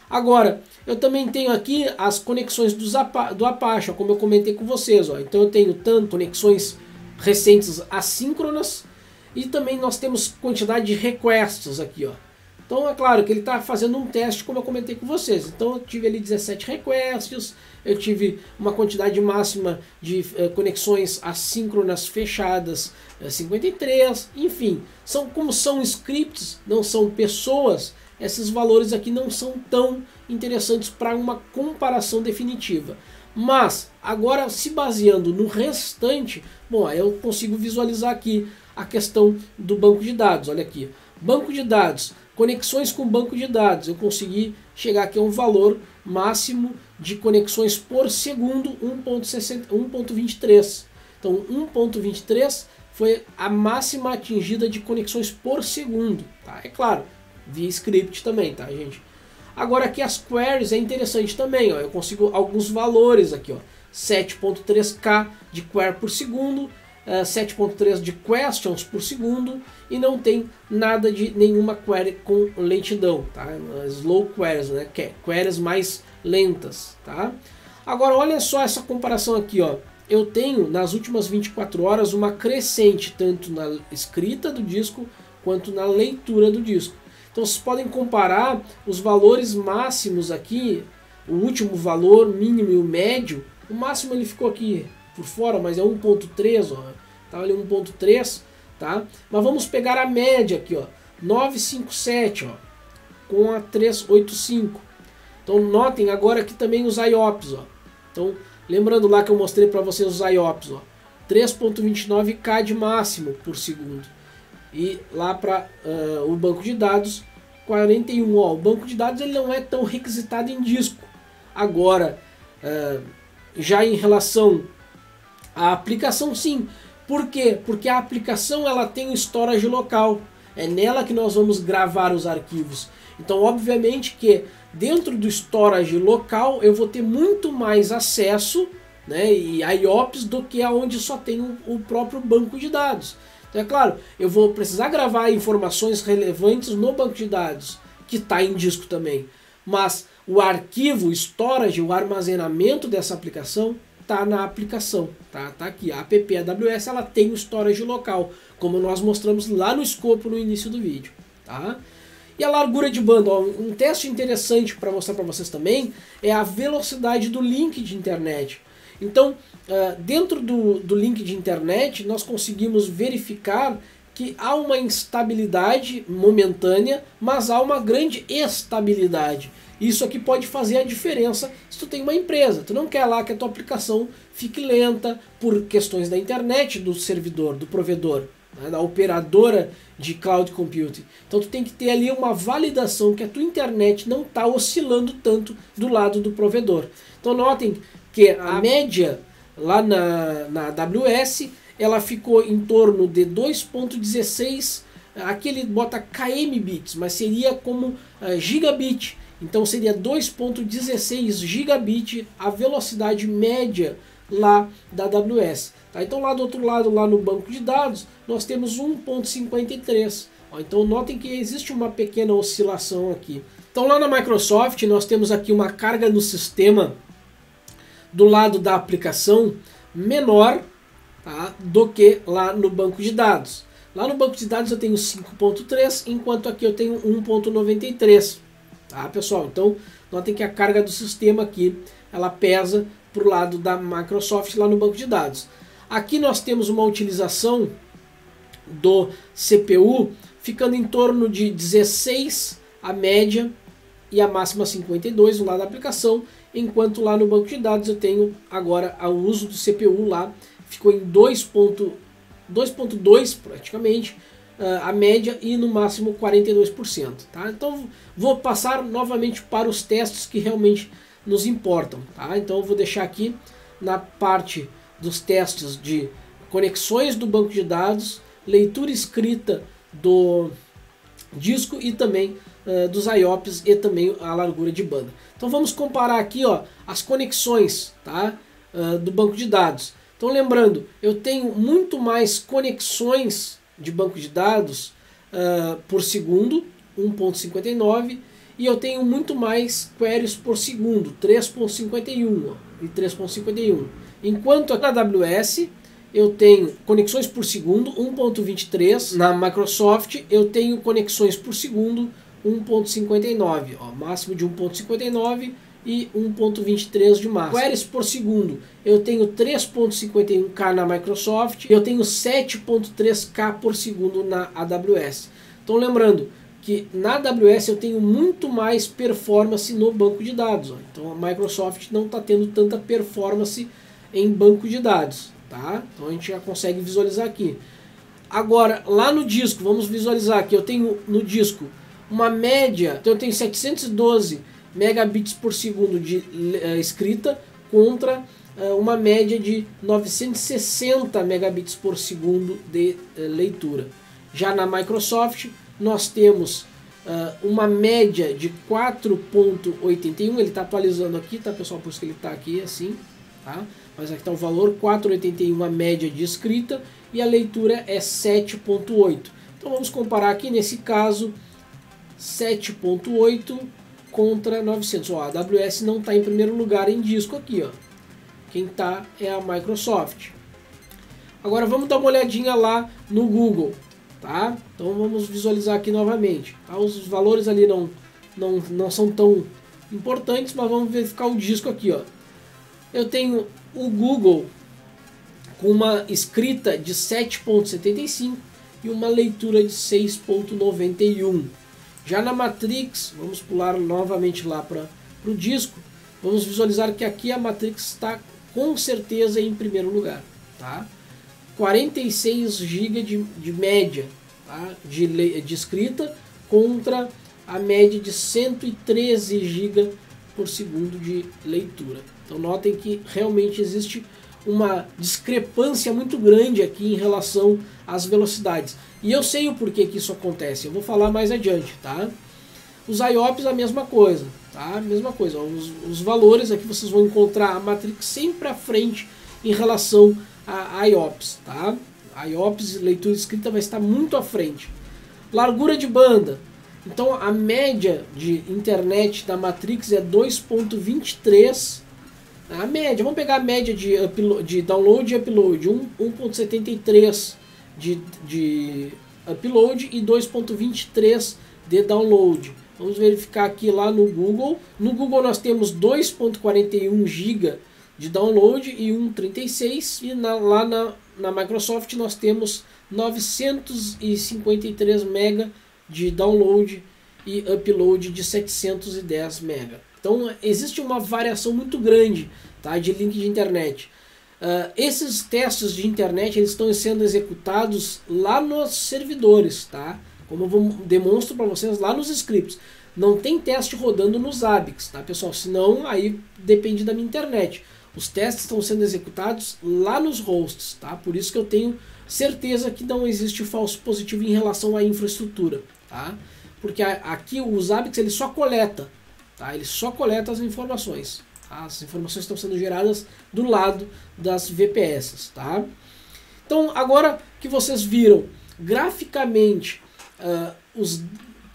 Agora, eu também tenho aqui as conexões do Apache, ó, como eu comentei com vocês. Ó. Então eu tenho tanto conexões recentes assíncronas e também nós temos quantidade de requests aqui. Ó. Então é claro que ele está fazendo um teste, como eu comentei com vocês. Então eu tive ali 17 requests, eu tive uma quantidade máxima de eh, conexões assíncronas fechadas, eh, 53, enfim. São, como são scripts, não são pessoas, esses valores aqui não são tão interessantes para uma comparação definitiva. Mas, agora se baseando no restante, bom, aí eu consigo visualizar aqui a questão do banco de dados. Olha aqui, banco de dados, conexões com banco de dados. Eu consegui chegar aqui a um valor máximo de conexões por segundo 1.23. Então 1.23 foi a máxima atingida de conexões por segundo. Tá? É claro, via script também, tá, gente? Agora aqui as queries é interessante também, ó, eu consigo alguns valores aqui, ó, 7.3k de query por segundo, uh, eh, 7.3 de questions por segundo e não tem nada de nenhuma query com lentidão, tá? Slow queries, né? Queries mais lentas, tá? Agora olha só essa comparação aqui, ó. Eu tenho nas últimas 24 horas uma crescente tanto na escrita do disco quanto na leitura do disco. Então vocês podem comparar os valores máximos aqui, o último valor mínimo e o médio. O máximo ele ficou aqui por fora, mas é 1.3, ó. Tá ali 1.3, tá? Mas vamos pegar a média aqui, ó. 957, ó, com a 385. Então notem agora aqui também os IOPS, ó. Então, lembrando lá que eu mostrei para vocês os IOPS, ó. 3.29k de máximo por segundo e lá para uh, ah, o banco de dados 41. Ó, o banco de dados ele não é tão requisitado em disco. Agora, uh, já em relação à aplicação, sim. Por quê? Porque a aplicação ela tem storage local. É nela que nós vamos gravar os arquivos. Então, obviamente que dentro do storage local eu vou ter muito mais acesso né, e IOPS do que aonde só tem o próprio banco de dados. Então, é claro, eu vou precisar gravar informações relevantes no banco de dados, que está em disco também. Mas o arquivo, o storage, o armazenamento dessa aplicação está na aplicação, tá? Tá aqui, a app AWS ela tem o storage local, como nós mostramos lá no escopo no início do vídeo, tá? E a largura de banda, ó, um teste interessante para mostrar para vocês também é a velocidade do link de internet. Então, uh, dentro do, do link de internet, nós conseguimos verificar que há uma instabilidade momentânea, mas há uma grande estabilidade. Isso aqui pode fazer a diferença se tu tem uma empresa. Tu não quer lá que a tua aplicação fique lenta por questões da internet, do servidor, do provedor, né, da operadora de cloud computing. Então tu tem que ter ali uma validação que a tua internet não está oscilando tanto do lado do provedor. Então notem que a média lá na, na AWS ela ficou em torno de 2.16, aqui ele bota km bits, mas seria como uh, gigabit. Então seria 2.16 gigabit a velocidade média lá da AWS. Tá? Então lá do outro lado, lá no banco de dados, nós temos 1.53. Então notem que existe uma pequena oscilação aqui. Então lá na Microsoft nós temos aqui uma carga no sistema do lado da aplicação menor tá, do que lá no banco de dados. Lá no banco de dados eu tenho 5.3, enquanto aqui eu tenho 1.93. Tá, pessoal? Então, notem que a carga do sistema aqui, ela pesa para o lado da Microsoft lá no banco de dados. Aqui nós temos uma utilização do CPU ficando em torno de 16 a média e a máxima 52 do lado da aplicação enquanto lá no banco de dados eu tenho agora o uso do CPU lá, ficou em 2.2 praticamente, uh, a média e no máximo 42%. Tá? Então vou passar novamente para os testes que realmente nos importam. Tá? Então vou deixar aqui na parte dos testes de conexões do banco de dados, leitura escrita do disco e também uh, dos IOPS e também a largura de banda. Então vamos comparar aqui ó, as conexões tá, uh, do banco de dados. Então lembrando, eu tenho muito mais conexões de banco de dados uh, por segundo, 1.59, e eu tenho muito mais queries por segundo, 3.51 e 3.51. Enquanto na AWS eu tenho conexões por segundo, 1.23. Na Microsoft eu tenho conexões por segundo, 1.59, máximo de 1.59 e 1.23 de máximo. Queries por segundo, eu tenho 3.51k na Microsoft, eu tenho 7.3k por segundo na AWS. Então lembrando que na AWS eu tenho muito mais performance no banco de dados. Ó. Então a Microsoft não está tendo tanta performance em banco de dados. Tá? Então a gente já consegue visualizar aqui. Agora, lá no disco, vamos visualizar que eu tenho no disco uma média, então eu tenho 712 megabits por segundo de uh, escrita contra uh, uma média de 960 megabits por segundo de uh, leitura. Já na Microsoft nós temos uma média de 4.81, ele está atualizando aqui, tá pessoal, por isso que ele está aqui assim, tá? Mas aqui está o valor 4.81 a média de escrita e a leitura é 7.8. Então vamos comparar aqui nesse caso 7.8 contra 900. Ó, a AWS não está em primeiro lugar em disco aqui, ó. Quem está é a Microsoft. Agora vamos dar uma olhadinha lá no Google, tá? Então vamos visualizar aqui novamente. Tá? Os valores ali não, não, não são tão importantes, mas vamos verificar o disco aqui, ó. Eu tenho o Google com uma escrita de 7.75 e uma leitura de 6.91. Já na Matrix, vamos pular novamente lá para o disco, vamos visualizar que aqui a Matrix está com certeza em primeiro lugar. Tá? 46 GB de, de média tá? de, de escrita contra a média de 113 GB por segundo de leitura. Então notem que realmente existe uma discrepância muito grande aqui em relação às velocidades. E eu sei o porquê que isso acontece, eu vou falar mais adiante, tá? Os IOPS a mesma coisa, tá? Mesma coisa, os, os valores aqui vocês vão encontrar a Matrix sempre à frente em relação a IOPS, tá? IOPS, leitura escrita, vai estar muito à frente. Largura de banda. Então a média de internet da Matrix é 2.23 a média, vamos pegar a média de, upload, de download e upload, 1.73 de, de upload e 2.23 de download. Vamos verificar aqui lá no Google. No Google nós temos 2.41 GB de download e 1.36 e na, lá na, na Microsoft nós temos 953 MB de download e upload de 710 MB. Então existe uma variação muito grande tá, de link de internet. Uh, esses testes de internet eles estão sendo executados lá nos servidores, tá? Como eu demonstro para vocês lá nos scripts. Não tem teste rodando nos ABICs, tá pessoal? Senão aí depende da minha internet. Os testes estão sendo executados lá nos hosts, tá? Por isso que eu tenho certeza que não existe falso positivo em relação à infraestrutura, tá? Porque aqui os ABICs ele só coleta Tá? Ele só coleta as informações. Tá? As informações estão sendo geradas do lado das VPS. Tá? Então, agora que vocês viram graficamente uh, os,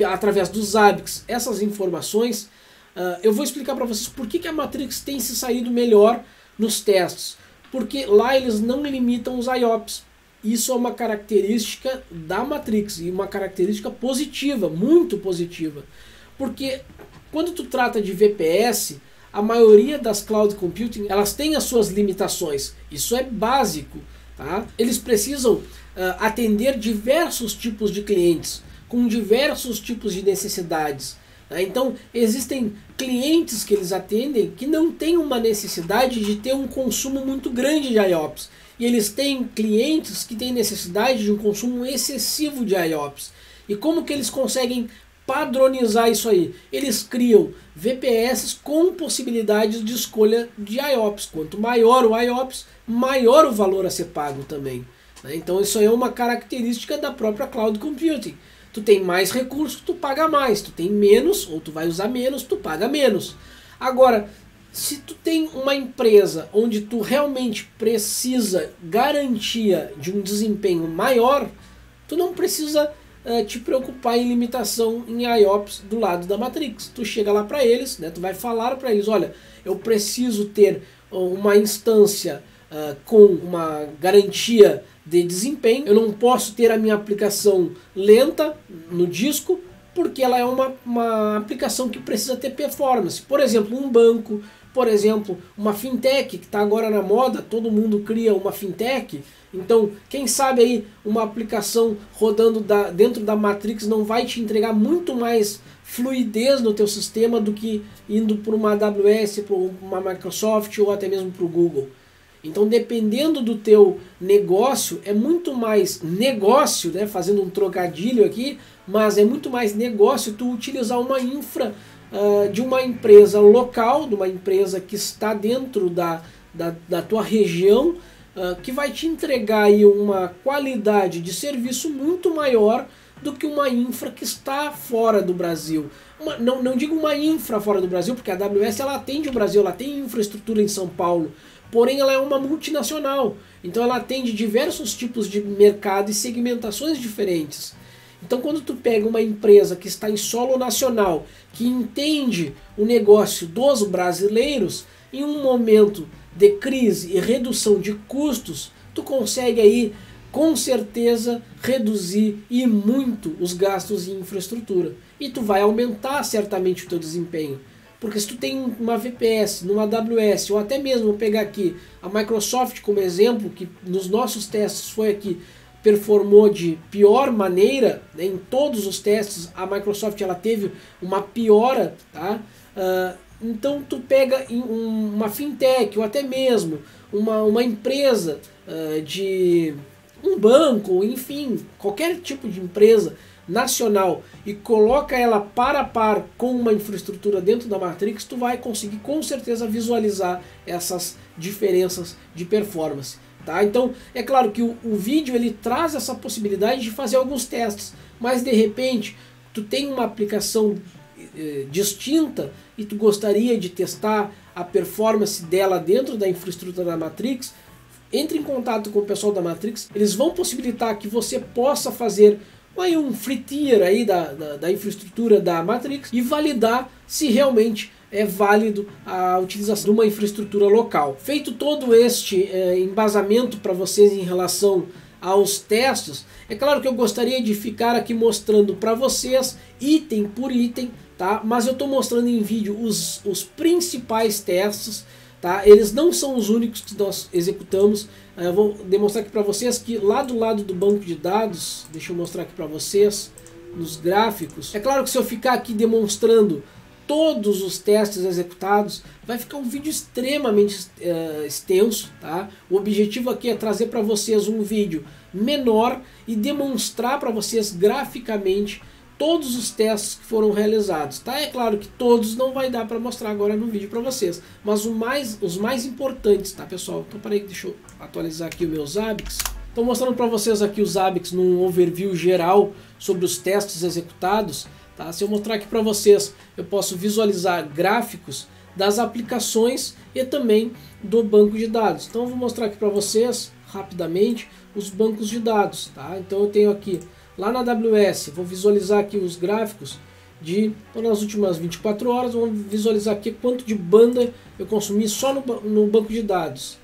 através dos ABICs essas informações, uh, eu vou explicar para vocês por que, que a Matrix tem se saído melhor nos testes. Porque lá eles não limitam os IOPS. Isso é uma característica da Matrix e uma característica positiva, muito positiva. Porque quando tu trata de VPS, a maioria das cloud computing elas têm as suas limitações. Isso é básico. Tá? Eles precisam uh, atender diversos tipos de clientes com diversos tipos de necessidades. Tá? Então existem clientes que eles atendem que não têm uma necessidade de ter um consumo muito grande de IOPS. E eles têm clientes que têm necessidade de um consumo excessivo de IOPS. E como que eles conseguem padronizar isso aí. Eles criam VPS com possibilidades de escolha de IOPS. Quanto maior o IOPS, maior o valor a ser pago também. Né? Então isso é uma característica da própria Cloud Computing. Tu tem mais recursos, tu paga mais. Tu tem menos, ou tu vai usar menos, tu paga menos. Agora, se tu tem uma empresa onde tu realmente precisa garantia de um desempenho maior, tu não precisa uh, te preocupar em limitação em IOPS do lado da Matrix. Tu chega lá para eles, né, tu vai falar para eles, olha, eu preciso ter uma instância uh, com uma garantia de desempenho, eu não posso ter a minha aplicação lenta no disco, porque ela é uma, uma aplicação que precisa ter performance. Por exemplo, um banco, por exemplo, uma fintech que está agora na moda, todo mundo cria uma fintech, então, quem sabe aí uma aplicação rodando da, dentro da Matrix não vai te entregar muito mais fluidez no teu sistema do que indo para uma AWS, para uma Microsoft ou até mesmo para o Google. Então, dependendo do teu negócio, é muito mais negócio, né, fazendo um trocadilho aqui, mas é muito mais negócio tu utilizar uma infra uh, de uma empresa local, de uma empresa que está dentro da, da, da tua região, uh, que vai te entregar aí uma qualidade de serviço muito maior do que uma infra que está fora do Brasil. Uma, não, não digo uma infra fora do Brasil, porque a AWS ela atende o Brasil, ela tem infraestrutura em São Paulo, porém ela é uma multinacional. Então ela atende diversos tipos de mercado e segmentações diferentes. Então quando tu pega uma empresa que está em solo nacional, que entende o negócio dos brasileiros, em um momento de crise e redução de custos, tu consegue aí com certeza reduzir e muito os gastos em infraestrutura. E tu vai aumentar certamente o teu desempenho. Porque se tu tem uma VPS, numa AWS, ou até mesmo pegar aqui a Microsoft como exemplo, que nos nossos testes foi aqui, performou de pior maneira, né, em todos os testes a Microsoft ela teve uma piora, tá? Uh, então tu pega uma fintech ou até mesmo uma, uma empresa uh, de um banco, enfim, qualquer tipo de empresa nacional e coloca ela par a par com uma infraestrutura dentro da Matrix, tu vai conseguir com certeza visualizar essas diferenças de performance. Tá? Então, é claro que o, o vídeo ele traz essa possibilidade de fazer alguns testes, mas de repente tu tem uma aplicação eh, distinta e tu gostaria de testar a performance dela dentro da infraestrutura da Matrix, entre em contato com o pessoal da Matrix, eles vão possibilitar que você possa fazer aí um free tier aí da, da, da, infraestrutura da Matrix e validar se realmente é válido a utilização de uma infraestrutura local. Feito todo este é, embasamento para vocês em relação aos testes, é claro que eu gostaria de ficar aqui mostrando para vocês item por item, tá? mas eu estou mostrando em vídeo os, os principais testes Tá? Eles não são os únicos que nós executamos. Eh, eu vou demonstrar aqui para vocês que lá do lado do banco de dados, deixa eu mostrar aqui para vocês, nos gráficos. É claro que se eu ficar aqui demonstrando todos os testes executados, vai ficar um vídeo extremamente uh, extenso. Tá? O objetivo aqui é trazer para vocês um vídeo menor e demonstrar para vocês graficamente todos os testes que foram realizados. Tá? É claro que todos não vai dar para mostrar agora no vídeo para vocês, mas mais, os mais importantes, tá pessoal? Então peraí, deixa eu atualizar aqui os meus ABICs. Estou mostrando para vocês aqui os ABICs num overview geral sobre os testes executados. Tá? Se eu mostrar aqui para vocês, eu posso visualizar gráficos das aplicações e também do banco de dados. Então eu vou mostrar aqui para vocês rapidamente os bancos de dados. Tá? Então eu tenho aqui Lá na AWS, vou visualizar aqui os gráficos de nas últimas 24 horas, vamos visualizar aqui quanto de banda eu consumi só no, no banco de dados.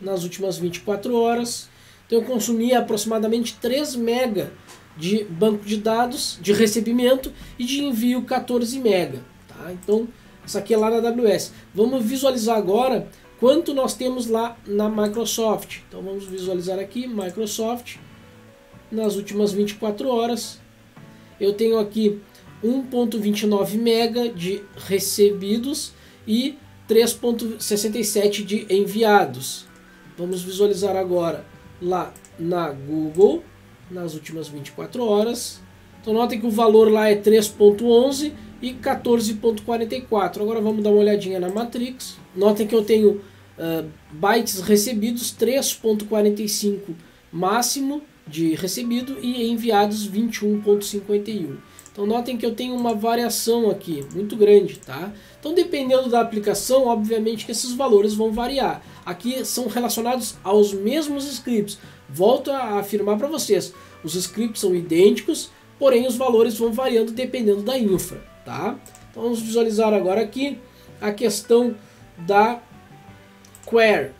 Nas últimas 24 horas, então eu consumi aproximadamente 3 mega de banco de dados de recebimento e de envio 14 mega. Tá? Então, isso aqui é lá na AWS. Vamos visualizar agora quanto nós temos lá na Microsoft. Então vamos visualizar aqui Microsoft nas últimas 24 horas. Eu tenho aqui 1.29 mega de recebidos e 3.67 de enviados. Vamos visualizar agora lá na Google nas últimas 24 horas. Então notem que o valor lá é 3.11 e 14.44. Agora vamos dar uma olhadinha na Matrix. Notem que eu tenho uh, bytes recebidos 3.45 máximo de recebido e enviados 21.51. Então notem que eu tenho uma variação aqui muito grande, tá? Então dependendo da aplicação, obviamente que esses valores vão variar. Aqui são relacionados aos mesmos scripts. Volto a afirmar para vocês, os scripts são idênticos, porém os valores vão variando dependendo da infra, tá? Então vamos visualizar agora aqui a questão da query.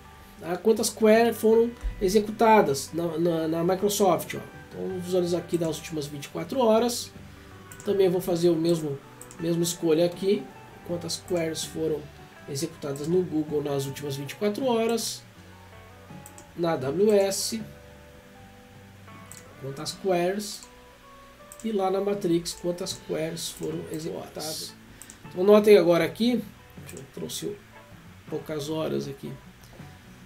Tá? Quantas query foram executadas na, na, na Microsoft. Ó. Então vamos visualizar aqui das últimas 24 horas. Também vou fazer o mesmo mesma escolha aqui. Quantas queries foram executadas no Google nas últimas 24 horas. Na AWS. Quantas queries. E lá na Matrix, quantas queries foram executadas. Então notem agora aqui. Eu trouxe poucas horas aqui.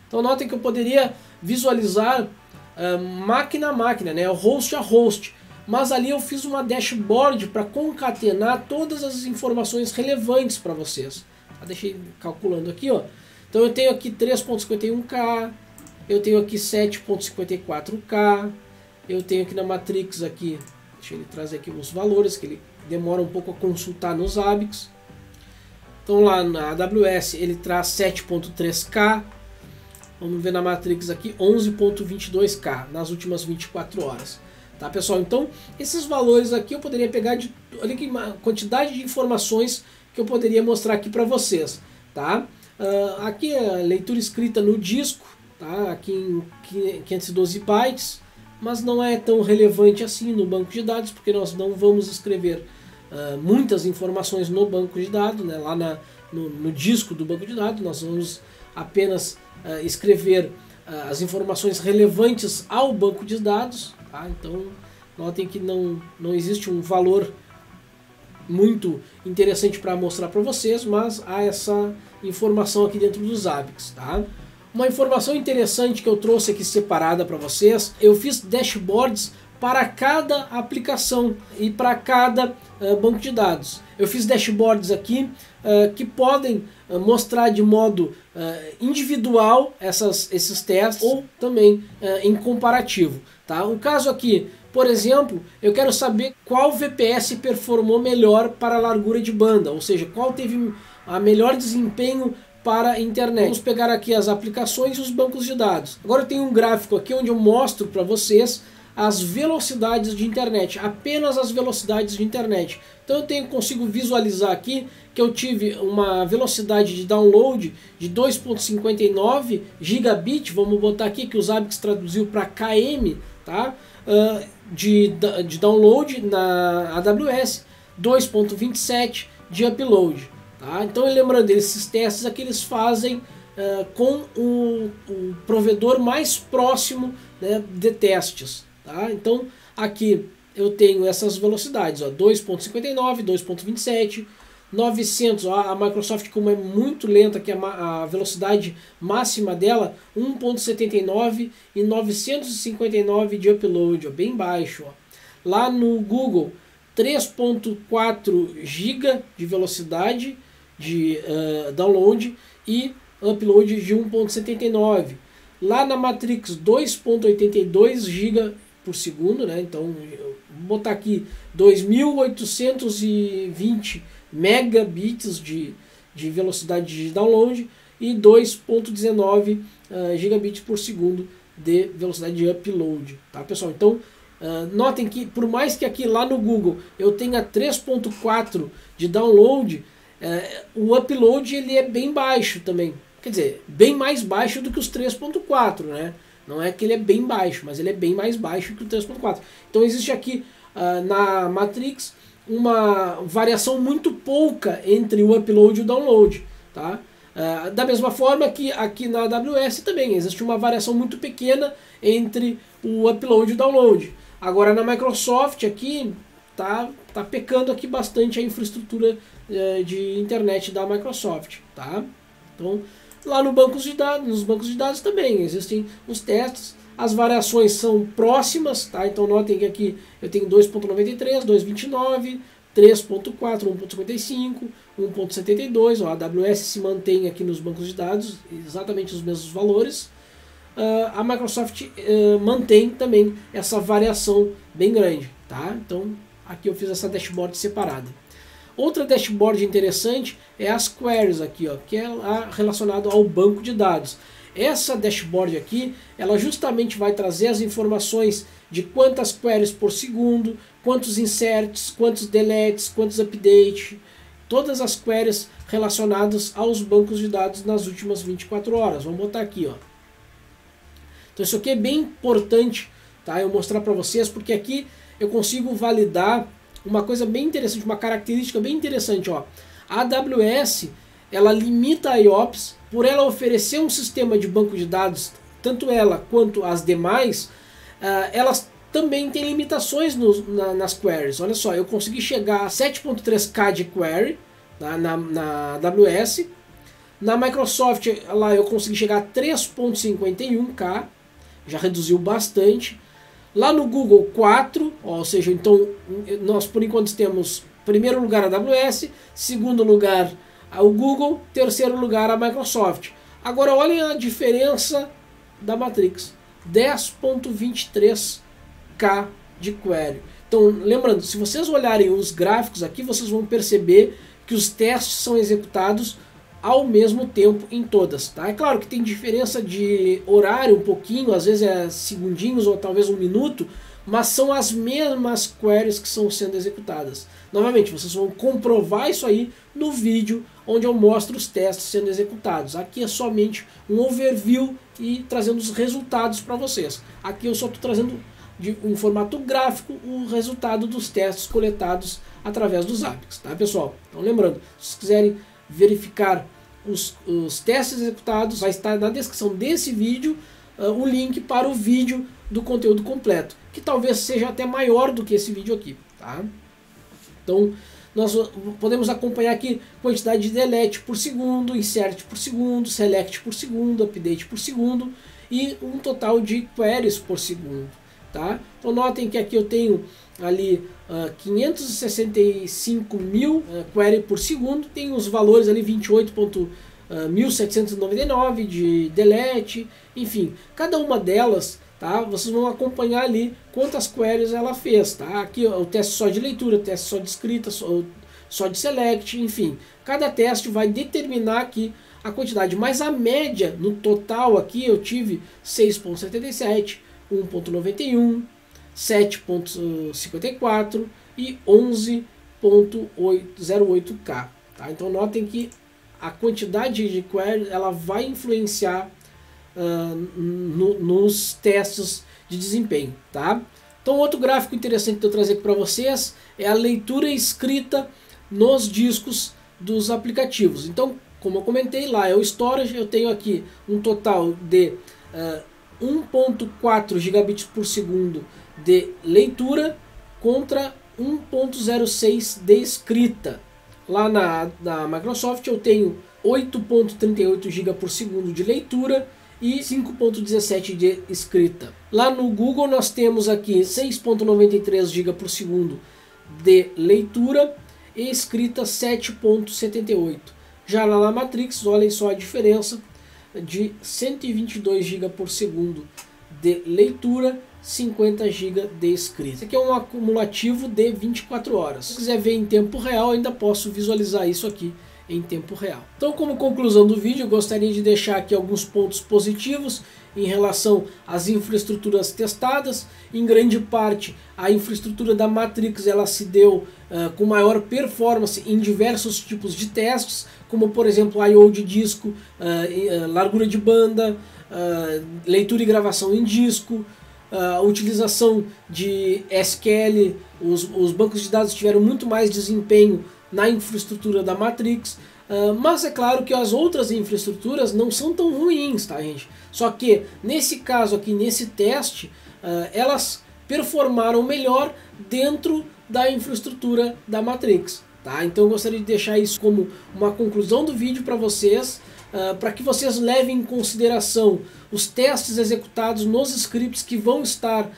Então notem que eu poderia visualizar uh, máquina a máquina, né, host a host. Mas ali eu fiz uma dashboard para concatenar todas as informações relevantes para vocês. Tá, deixei calculando aqui, ó. Então eu tenho aqui 3.51k, eu tenho aqui 7.54k, eu tenho aqui na Matrix aqui Deixa ele trazer aqui os valores, que ele demora um pouco a consultar nos Zabbix. Então lá na AWS ele traz 7.3K, vamos ver na Matrix aqui 11.22K nas últimas 24 horas. Tá, pessoal? Então, esses valores aqui eu poderia pegar de olha que quantidade de informações que eu poderia mostrar aqui para vocês, tá? Uh, aqui é a leitura escrita no disco, tá? Aqui em 512 bytes, mas não é tão relevante assim no banco de dados, porque nós não vamos escrever uh, muitas informações no banco de dados, né? Lá na, no, no, disco do banco de dados, nós vamos apenas uh, escrever as informações relevantes ao banco de dados, Tá? Então, notem que não, não existe um valor muito interessante para mostrar para vocês, mas há essa informação aqui dentro dos Zabbix. Tá? Uma informação interessante que eu trouxe aqui separada para vocês, eu fiz dashboards para cada aplicação e para cada uh, banco de dados. Eu fiz dashboards aqui uh, que podem uh, mostrar de modo individual essas, esses testes ou também em comparativo. Tá? Um caso aqui, por exemplo, eu quero saber qual VPS performou melhor para largura de banda, ou seja, qual teve a melhor desempenho para a internet. Vamos pegar aqui as aplicações e os bancos de dados. Agora eu tenho um gráfico aqui onde eu mostro para vocês as velocidades de internet, apenas as velocidades de internet. Então eu tenho, consigo visualizar aqui que eu tive uma velocidade de download de 2.59 gigabit, vamos botar aqui que o Zabbix traduziu para km, tá? Uh, de, de download na AWS, 2.27 de upload. Tá? Então, lembrando, esses testes aqui eles fazem uh, com o, o, provedor mais próximo né, de testes. Tá? Então, aqui eu tenho essas velocidades, 2.59, 2.27, 900, a Microsoft como é muito lenta, que a, velocidade máxima dela 1.79 e 959 de upload, ó, bem baixo. Ó. Lá no Google 3.4 GB de velocidade de uh, download e upload de 1.79. Lá na Matrix 2.82 GB por segundo, né? Então, vou botar aqui 2820 megabits de, de velocidade de download e 2.19 uh, gigabits por segundo de velocidade de upload, tá pessoal? Então, uh, notem que por mais que aqui lá no Google eu tenha 3.4 de download, uh, o upload ele é bem baixo também. Quer dizer, bem mais baixo do que os 3.4, né? Não é que ele é bem baixo, mas ele é bem mais baixo que o 3.4. Então existe aqui na Matrix uma variação muito pouca entre o upload e o download. Tá? Uh, da mesma forma que aqui na AWS também existe uma variação muito pequena entre o upload e o download. Agora na Microsoft aqui tá, tá pecando aqui bastante a infraestrutura uh, de internet da Microsoft. Tá? Então lá no bancos de dados, nos bancos de dados também existem os testes as variações são próximas, tá? Então notem que aqui eu tenho 2.93, 2.29, 3.4, 1.55, 1.72. A AWS se mantém aqui nos bancos de dados exatamente os mesmos valores. Uh, a Microsoft uh, mantém também essa variação bem grande, tá? Então aqui eu fiz essa dashboard separada. Outra dashboard interessante é as queries aqui, ó, que é relacionado ao banco de dados. Essa dashboard aqui, ela justamente vai trazer as informações de quantas queries por segundo, quantos inserts, quantos deletes, quantos updates, todas as queries relacionadas aos bancos de dados nas últimas 24 horas. Vamos botar aqui, ó. Então isso aqui é bem importante, tá? Eu mostrar para vocês porque aqui eu consigo validar uma coisa bem interessante, uma característica bem interessante, ó. A AWS, ela limita a IOPS por ela oferecer um sistema de banco de dados, tanto ela quanto as demais, uh, elas também têm limitações no, na, nas queries. Olha só, eu consegui chegar a 7.3K de query na, na, na AWS. Na Microsoft, lá eu consegui chegar a 3.51K, já reduziu bastante. Lá no Google 4, ou seja, então nós por enquanto temos primeiro lugar a AWS, segundo lugar o Google, terceiro lugar a Microsoft. Agora olhem a diferença da Matrix. 10.23K de query. Então, lembrando, se vocês olharem os gráficos aqui, vocês vão perceber que os testes são executados ao mesmo tempo em todas. Tá? É claro que tem diferença de horário um pouquinho, às vezes é segundinhos ou talvez um minuto, mas são as mesmas queries que estão sendo executadas. Novamente, vocês vão comprovar isso aí no vídeo onde eu mostro os testes sendo executados. Aqui é somente um overview e trazendo os resultados para vocês. Aqui eu só estou trazendo de, em formato gráfico o resultado dos testes coletados através dos APICs, tá pessoal? Então lembrando, se vocês quiserem verificar os, os testes executados, vai estar na descrição desse vídeo uh, o link para o vídeo do conteúdo completo, que talvez seja até maior do que esse vídeo aqui, tá? Então, nós podemos acompanhar aqui quantidade de delete por segundo, insert por segundo, select por segundo, update por segundo e um total de queries por segundo. Tá? Então notem que aqui eu tenho ali uh, ah, 565 mil uh, query por segundo, tem os valores ali 28.1799 uh, ah, de delete, enfim, cada uma delas, tá? Vocês vão acompanhar ali quantas queries ela fez, tá? Aqui ó, o teste só de leitura, teste só de escrita, só, só de select, enfim, cada teste vai determinar aqui a quantidade, mas a média no total aqui eu tive 6.77 1.91, 7.54 e 11.08K. Tá? Então notem que a quantidade de query ela vai influenciar uh, no, nos testes de desempenho. Tá? Então outro gráfico interessante que eu trazer para vocês é a leitura escrita nos discos dos aplicativos. Então, como eu comentei lá, é o storage, eu tenho aqui um total de uh, 1.4 gigabits por segundo de leitura contra 1.06 de escrita. Lá na, na Microsoft eu tenho 8.38 GB por segundo de leitura e 5.17 de escrita. Lá no Google nós temos aqui 6.93 GB por segundo de leitura e escrita 7.78. Já lá na Matrix, olhem só a diferença, de 122 GB por segundo de leitura, 50 GB de escrita. Isso aqui é um acumulativo de 24 horas. Se quiser ver em tempo real, ainda posso visualizar isso aqui em tempo real. Então, como conclusão do vídeo, eu gostaria de deixar aqui alguns pontos positivos em relação às infraestruturas testadas. Em grande parte, a infraestrutura da Matrix ela se deu uh, com maior performance em diversos tipos de testes, como por exemplo I/O de disco, uh, largura de banda, leitura e gravação em disco, a utilização de SQL, os, os bancos de dados tiveram muito mais desempenho na infraestrutura da Matrix, Uh, mas é claro que as outras infraestruturas não são tão ruins, tá gente? Só que nesse caso aqui, nesse teste, uh, elas performaram melhor dentro da infraestrutura da Matrix. Tá? Então eu gostaria de deixar isso como uma conclusão do vídeo para vocês, uh, para que vocês levem em consideração os testes executados nos scripts que vão estar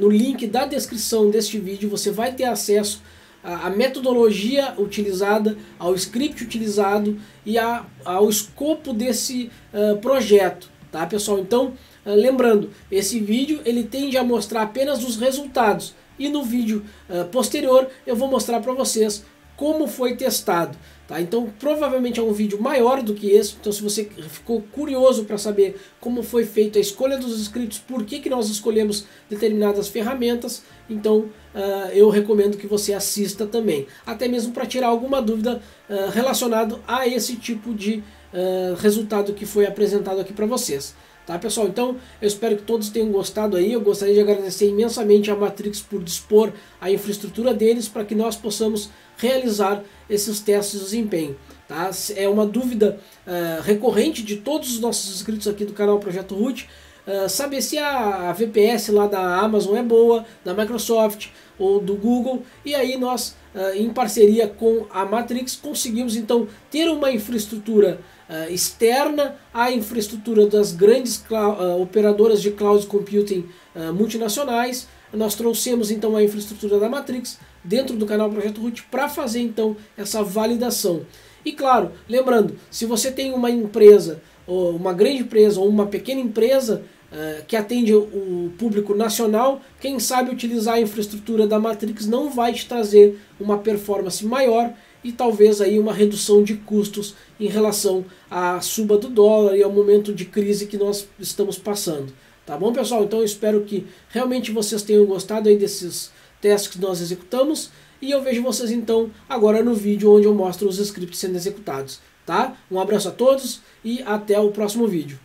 no link da descrição deste vídeo. Você vai ter acesso à metodologia utilizada, ao script utilizado e a, ao escopo desse uh, projeto. Tá, pessoal? Então, lembrando, esse vídeo ele tende a mostrar apenas os resultados e no vídeo posterior eu vou mostrar para vocês como foi testado. Tá? Então provavelmente é um vídeo maior do que esse, então se você ficou curioso para saber como foi feita a escolha dos scripts, por que, que nós escolhemos determinadas ferramentas, então uh, eu recomendo que você assista também. Até mesmo para tirar alguma dúvida uh, relacionado a esse tipo de uh, resultado que foi apresentado aqui para vocês. Tá, pessoal? Então, eu espero que todos tenham gostado aí. Eu gostaria de agradecer imensamente a Matrix por dispor a infraestrutura deles para que nós possamos realizar esses testes de desempenho. Tá? É uma dúvida uh, recorrente de todos os nossos inscritos aqui do canal Projeto Root, uh, saber se a, VPS lá da Amazon é boa, da Microsoft ou do Google, e aí nós, uh, em parceria com a Matrix, conseguimos então ter uma infraestrutura uh, externa à infraestrutura das grandes operadoras de cloud computing multinacionais. Nós trouxemos então a infraestrutura da Matrix dentro do canal Projeto Root para fazer então essa validação. E claro, lembrando, se você tem uma empresa, uma grande empresa ou uma pequena empresa, uh, que atende o público nacional, quem sabe utilizar a infraestrutura da Matrix não vai te trazer uma performance maior e talvez aí uma redução de custos em relação à suba do dólar e ao momento de crise que nós estamos passando. Tá bom, pessoal? Então eu espero que realmente vocês tenham gostado aí desses testes que nós executamos e eu vejo vocês então agora no vídeo onde eu mostro os scripts sendo executados. Tá? Um abraço a todos e até o próximo vídeo.